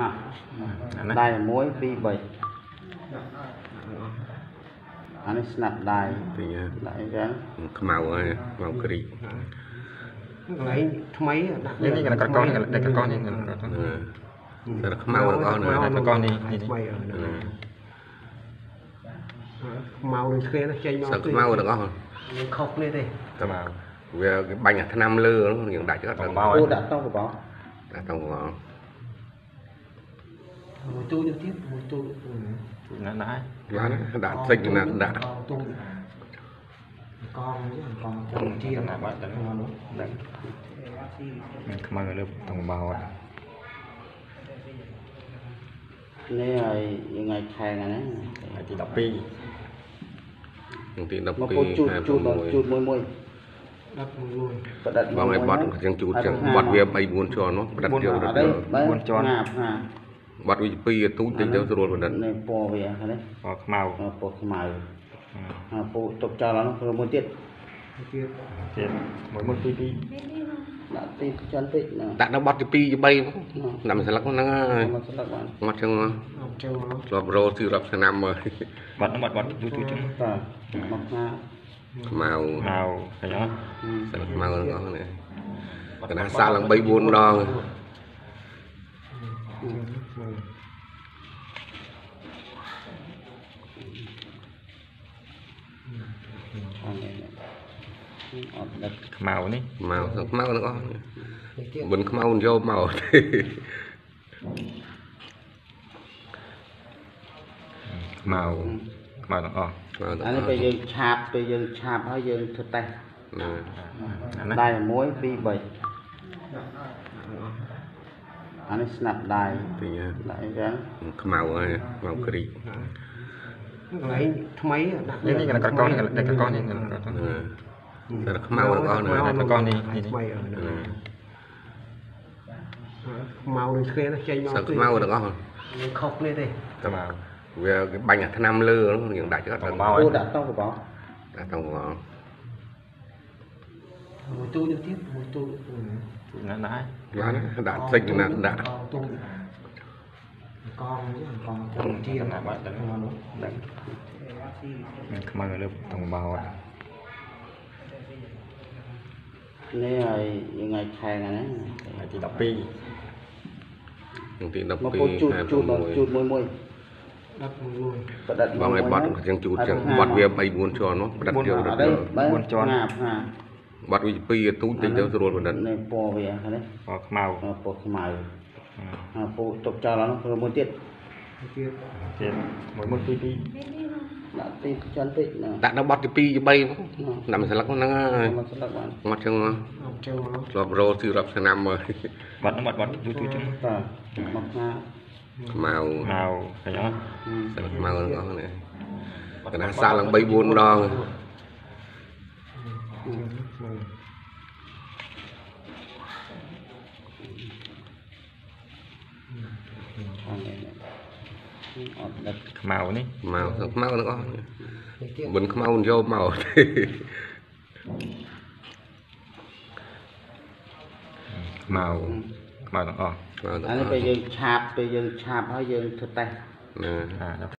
ហ่ะអាណាដៃ1 2 3អានេះស្នាប់ដៃទីហ่าដៃចឹងខ្មៅហើយខ្មៅគ្រីកកន្លែងថ្មីដាក់នេះនេះកណ្ដកកនេះកណ្ដកកនេះកណ្ដកកតែខ្មៅទាំងអស់ណាកណ្ដកកនេះនេះថ្មីអឺខ្មៅនឹងគ្នាចេញមកសឹកខ្មៅទាំងអស់នឹងខុសគ្នាទេទៅមកវាគេបាញ់អាថ្នាំលើហ្នឹងយើងដាច់គាត់បោគូដាក់តោកបោដាក់ក្នុងកង មួយទូទៅទៀតមួយទូណាស់ដែរបានដាក់សិចណាស់ដាក់កងទូកងកងទៅជាណាស់បាត់ដល់ដឹងខ្មៅលើតងបោនេះហើយយើងឲ្យខែថ្ងៃហ្នឹងទី12ថ្ងៃទីមកពូជូតជូតមកជូត12មួយមួយដាក់មួយមួយបដិទ្ធបងឲ្យបត់ចឹងជូតចឹងបត់វា3 4ជាន់មកប្រឌិតយកអរត់ត់ទេយកបើ4ជាន់ងាប់ ហាបត់វាពីរទូចតិចទៅស្រួលប្រឌិតនេះពណ៌វាហ្នឹងនេះបោខ្មៅពណ៌ខ្មៅអាពូទុកចោលហ្នឹងព្រោះមួយទៀតទៀតទៀតមួយមុនពីពីដាក់ទីចន្ទតិចណាដាក់ដល់បត់ទី2ទី3ដាក់មួយស្លឹកហ្នឹងហើយមកស្លឹកបានមកចឹងអត់ចឹងមកធ្លាប់រោទីរាប់ឆ្នាំមកបាត់បាត់បាត់យូរយូរចឹងតើមកហាខ្មៅមកឃើញអត់ស្លឹកខ្មៅទាំងអស់នេះកណ្ដាសាលឡើង3 4ដង អត់ទេអត់ដឹកខ្មៅនេះខ្មៅខ្មៅទាំងអស់នេះទៀតមិនខ្មៅមិនយកមកទេខ្មៅខ្មៅទាំងអស់ខ្មៅទាំងអាអនេះស់ពេលយើងឆាបពេលយើងឆាបហើយយើងធ្វើតេស្តណាអាណាដៃ1 2 3 អានេះស្នាប់ដៃទីហ่าដៃចឹងខ្មៅហើយខ្មៅគ្រីកកន្លែងថ្មីដាក់នេះនេះកណ្ដកកនេះកណ្ដកកនេះកណ្ដកកណាតែខ្មៅទាំងអស់ណាកណ្ដកកនេះនេះថ្មីអឺណាខ្មៅនឹងគ្នាចេញមកសឹកខ្មៅទាំងអស់នឹងខុសគ្នាទេទៅមកវាគេបាញ់អាថ្នាំលើហ្នឹងយើងដាច់គាត់តដាក់ងបោគូដាក់តោកបោក្នុងកង មួយទូទៅទៀតមួយទូណាស់ដែរបានដាក់សិចណាស់ដាក់កងទូកងកងទៅជាណាស់បាត់ដល់ដឹងខ្មៅលើតងបោនេះហើយយើងឲ្យខែថ្ងៃហ្នឹងទី12ថ្ងៃទីមកពូជូតជូតមកជូត12មួយមួយដាក់មួយមួយបដិទ្ធបងឲ្យបត់ចឹងជូតចឹងបត់វា3 4ជាន់មកប្រឌិតយករអត់ត់ទេយកបើ4ជាន់ងា ប់ហាបត់វាពីរទូចតិចទៅស្រួលប្រឌិតនេះពណ៌វាហ្នឹងនេះបោខ្មៅពណ៌ខ្មៅអាពូទុកចោលហ្នឹងព្រោះមួយទៀតទៀតទៀតមួយមុនពីពីដាក់ទីចន្ទតិចណាដាក់ដល់បត់ទី2ទី3ដាក់មួយស្លឹកហ្នឹងហើយមកស្លឹកបានមកចឹងអត់ចឹងមកធ្លាប់រោទីរាប់ឆ្នាំមកបាត់បាត់បាត់យូរយូរចឹងតើមកហាខ្មៅមកឃើញអត់ស្លឹកខ្មៅទាំងអស់នេះកណ្ដាសាលឡើង3 4ដង ខ្មៅនេះខ្មៅខ្មៅទាំងអស់នេះទៀតមិនខ្មៅមិនយកមកទេខ្មៅខ្មៅទាំងអស់ខ្មៅទាំងអាអនេះស់ពេលយើងឆាបពេលយើងឆាបហើយយើងធ្វើតេស្តណាអា